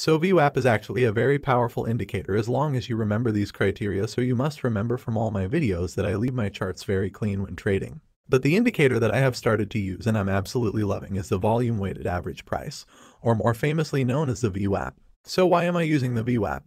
So VWAP is actually a very powerful indicator as long as you remember these criteria so you must remember from all my videos that I leave my charts very clean when trading. But the indicator that I have started to use and I'm absolutely loving is the volume weighted average price, or more famously known as the VWAP. So why am I using the VWAP?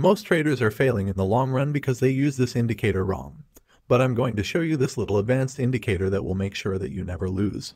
Most traders are failing in the long run because they use this indicator wrong, but I'm going to show you this little advanced indicator that will make sure that you never lose.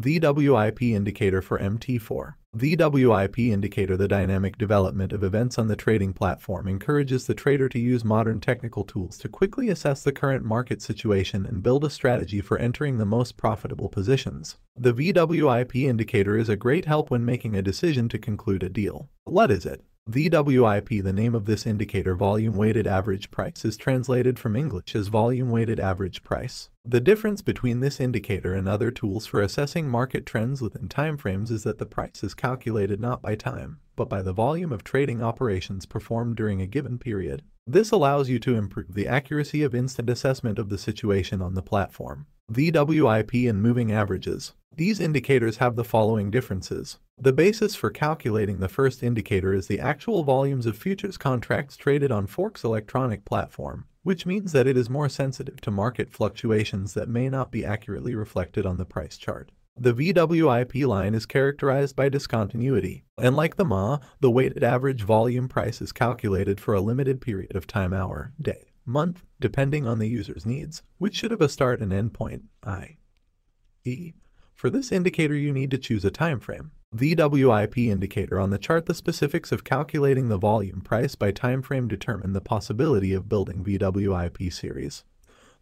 VWIP indicator for MT4. VWIP indicator the dynamic development of events on the trading platform encourages the trader to use modern technical tools to quickly assess the current market situation and build a strategy for entering the most profitable positions. The VWIP indicator is a great help when making a decision to conclude a deal. What is it? VWIP, the name of this indicator, volume weighted average price, is translated from English as volume weighted average price. The difference between this indicator and other tools for assessing market trends within timeframes is that the price is calculated not by time, but by the volume of trading operations performed during a given period. This allows you to improve the accuracy of instant assessment of the situation on the platform. VWIP and moving averages. These indicators have the following differences. The basis for calculating the first indicator is the actual volumes of futures contracts traded on Forex electronic platform, which means that it is more sensitive to market fluctuations that may not be accurately reflected on the price chart. The VWIP line is characterized by discontinuity, and like the MA, the weighted average volume price is calculated for a limited period of time hour, day, month, depending on the user's needs, which should have a start and end point, i.e. For this indicator you need to choose a time frame. VWIP indicator on the chart the specifics of calculating the volume price by time frame determine the possibility of building VWIP series.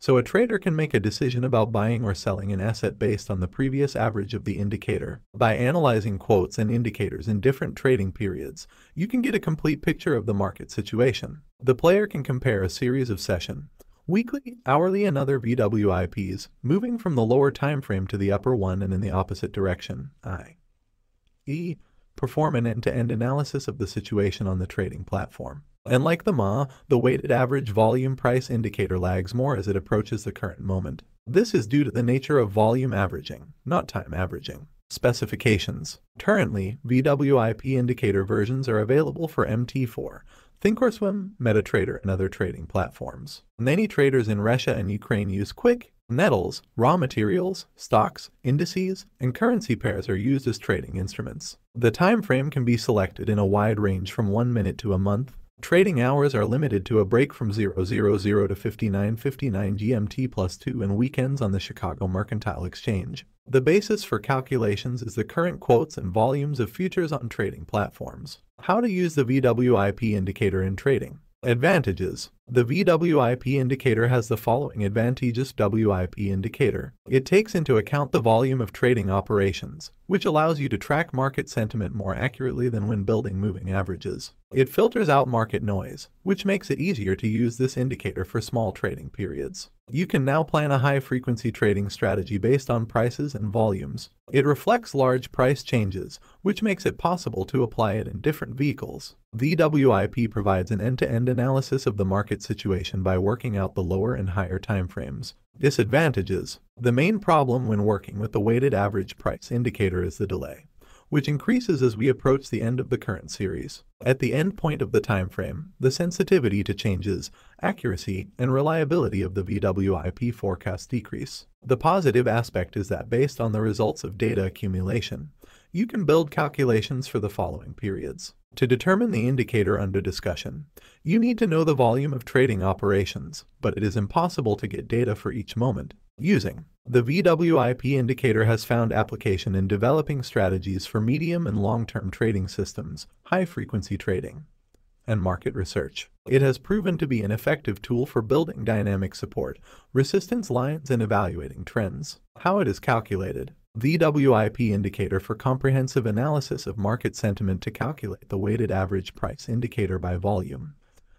So a trader can make a decision about buying or selling an asset based on the previous average of the indicator. By analyzing quotes and indicators in different trading periods, you can get a complete picture of the market situation. The player can compare a series of session, weekly, hourly, and other VWIPs, moving from the lower time frame to the upper one and in the opposite direction, i.e., perform an end-to-end analysis of the situation on the trading platform. And like the MA, the weighted average volume price indicator lags more as it approaches the current moment. This is due to the nature of volume averaging, not time averaging. Specifications. Currently, VWIP indicator versions are available for MT4, Thinkorswim, MetaTrader, and other trading platforms. Many traders in Russia and Ukraine use QUIK, metals, raw materials, stocks, indices, and currency pairs are used as trading instruments. The time frame can be selected in a wide range from 1 minute to a month, Trading hours are limited to a break from 000 to 5959 GMT plus 2 and weekends on the Chicago Mercantile Exchange. The basis for calculations is the current quotes and volumes of futures on trading platforms. How to use the VWIP indicator in trading. Advantages. The VWIP indicator has the following advantages WIP indicator. It takes into account the volume of trading operations, which allows you to track market sentiment more accurately than when building moving averages. It filters out market noise, which makes it easier to use this indicator for small trading periods. You can now plan a high-frequency trading strategy based on prices and volumes. It reflects large price changes, which makes it possible to apply it in different vehicles. VWIP provides an end-to-end -end analysis of the market situation by working out the lower and higher timeframes. Disadvantages. The main problem when working with the weighted average price indicator is the delay which increases as we approach the end of the current series. At the end point of the time frame, the sensitivity to changes, accuracy, and reliability of the VWIP forecast decrease. The positive aspect is that based on the results of data accumulation, you can build calculations for the following periods. To determine the indicator under discussion, you need to know the volume of trading operations, but it is impossible to get data for each moment using the VWIP indicator has found application in developing strategies for medium and long-term trading systems, high-frequency trading, and market research. It has proven to be an effective tool for building dynamic support, resistance lines, and evaluating trends. How it is calculated. VWIP indicator for comprehensive analysis of market sentiment to calculate the weighted average price indicator by volume.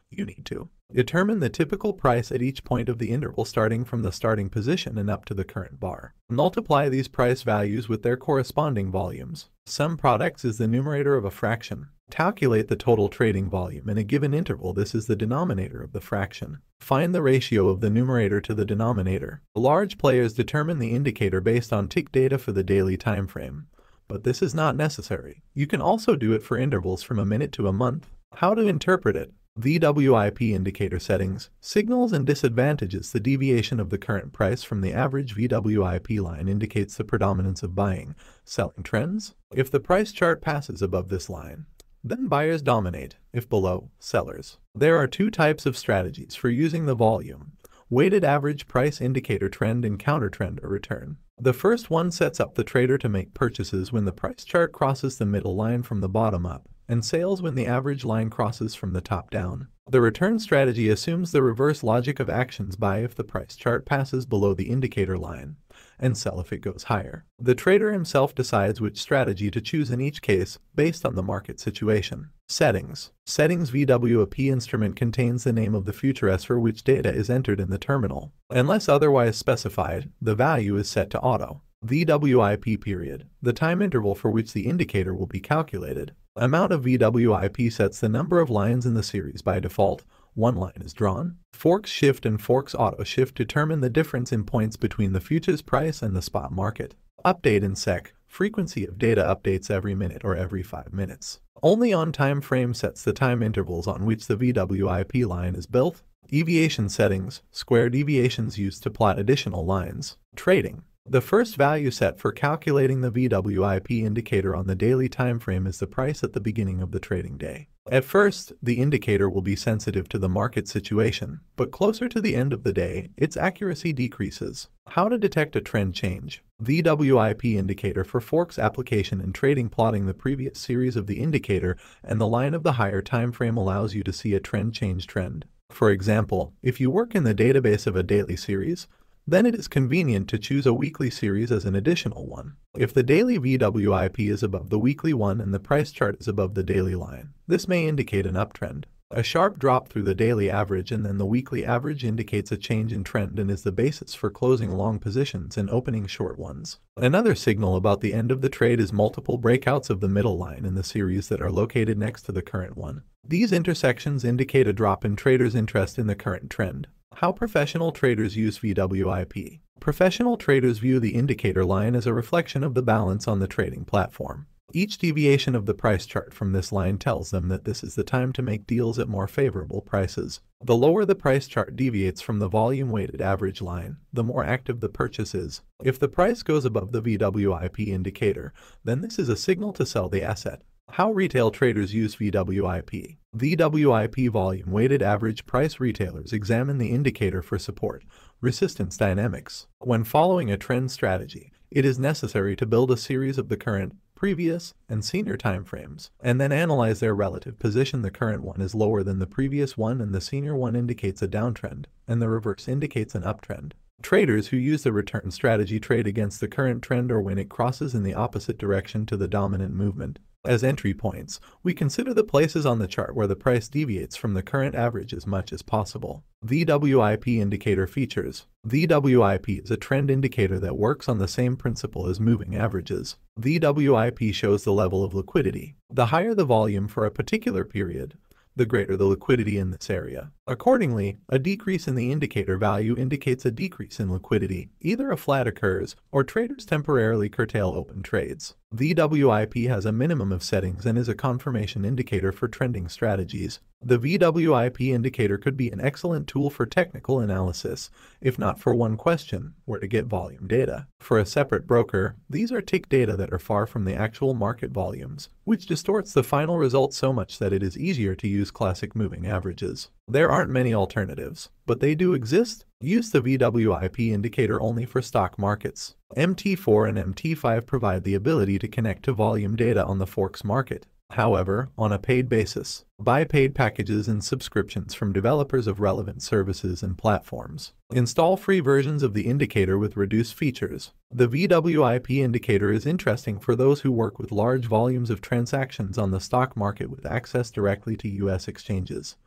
You need to determine the typical price at each point of the interval starting from the starting position and up to the current bar. Multiply these price values with their corresponding volumes. Sum products is the numerator of a fraction. Calculate the total trading volume in a given interval. This is the denominator of the fraction. Find the ratio of the numerator to the denominator. Large players determine the indicator based on tick data for the daily time frame. But this is not necessary. You can also do it for intervals from a minute to a month. How to interpret it? VWIP indicator settings, signals and disadvantages The deviation of the current price from the average VWIP line indicates the predominance of buying, selling trends. If the price chart passes above this line, then buyers dominate, if below, sellers. There are two types of strategies for using the volume, weighted average price indicator trend and counter trend or return. The first one sets up the trader to make purchases when the price chart crosses the middle line from the bottom up and sales when the average line crosses from the top down. The return strategy assumes the reverse logic of actions buy if the price chart passes below the indicator line, and sell if it goes higher. The trader himself decides which strategy to choose in each case based on the market situation. Settings Settings VWAP instrument contains the name of the future S for which data is entered in the terminal. Unless otherwise specified, the value is set to auto. VWIP period, the time interval for which the indicator will be calculated. Amount of VWIP sets the number of lines in the series by default. One line is drawn. FORTS shift and FORTS auto shift determine the difference in points between the futures price and the spot market. Update in SEC. Frequency of data updates every minute or every 5 minutes. Only on time frame sets the time intervals on which the VWIP line is built. Deviation settings. Square deviations used to plot additional lines. Trading. The first value set for calculating the VWIP indicator on the daily time frame is the price at the beginning of the trading day. At first, the indicator will be sensitive to the market situation, but closer to the end of the day, its accuracy decreases. How to detect a trend change. VWIP indicator for Forks application and trading plotting the previous series of the indicator and the line of the higher time frame allows you to see a trend change trend. For example, if you work in the database of a daily series, then it is convenient to choose a weekly series as an additional one. If the daily VWIP is above the weekly one and the price chart is above the daily line, this may indicate an uptrend. A sharp drop through the daily average and then the weekly average indicates a change in trend and is the basis for closing long positions and opening short ones. Another signal about the end of the trade is multiple breakouts of the middle line in the series that are located next to the current one. These intersections indicate a drop in traders' interest in the current trend. How professional traders use VWIP. Professional traders view the indicator line as a reflection of the balance on the trading platform. Each deviation of the price chart from this line tells them that this is the time to make deals at more favorable prices. The lower the price chart deviates from the volume-weighted average line, the more active the purchase is. If the price goes above the VWIP indicator, then this is a signal to sell the asset. How retail traders use VWIP. VWIP volume weighted average price retailers examine the indicator for support, resistance dynamics. When following a trend strategy, it is necessary to build a series of the current, previous, and senior timeframes, and then analyze their relative position. The current one is lower than the previous one and the senior one indicates a downtrend, and the reverse indicates an uptrend. Traders who use the return strategy trade against the current trend or when it crosses in the opposite direction to the dominant movement. As entry points, we consider the places on the chart where the price deviates from the current average as much as possible. VWIP indicator features. VWIP is a trend indicator that works on the same principle as moving averages. VWIP shows the level of liquidity. The higher the volume for a particular period, the greater the liquidity in this area. Accordingly, a decrease in the indicator value indicates a decrease in liquidity. Either a flat occurs, or traders temporarily curtail open trades. VWIP has a minimum of settings and is a confirmation indicator for trending strategies. The VWIP indicator could be an excellent tool for technical analysis, if not for one question, where to get volume data. For a separate broker, these are tick data that are far from the actual market volumes, which distorts the final result so much that it is easier to use classic moving averages. There aren't many alternatives, but they do exist. Use the VWIP indicator only for stock markets. MT4 and MT5 provide the ability to connect to volume data on the Forks market. However, on a paid basis, buy paid packages and subscriptions from developers of relevant services and platforms. Install free versions of the indicator with reduced features. The VWIP indicator is interesting for those who work with large volumes of transactions on the stock market with access directly to U.S. exchanges.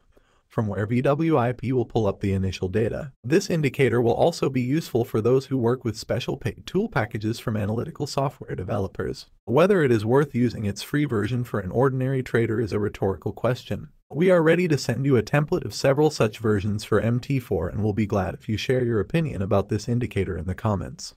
From where VWIP will pull up the initial data. This indicator will also be useful for those who work with special paid tool packages from analytical software developers. Whether it is worth using its free version for an ordinary trader is a rhetorical question. We are ready to send you a template of several such versions for MT4 and will be glad if you share your opinion about this indicator in the comments.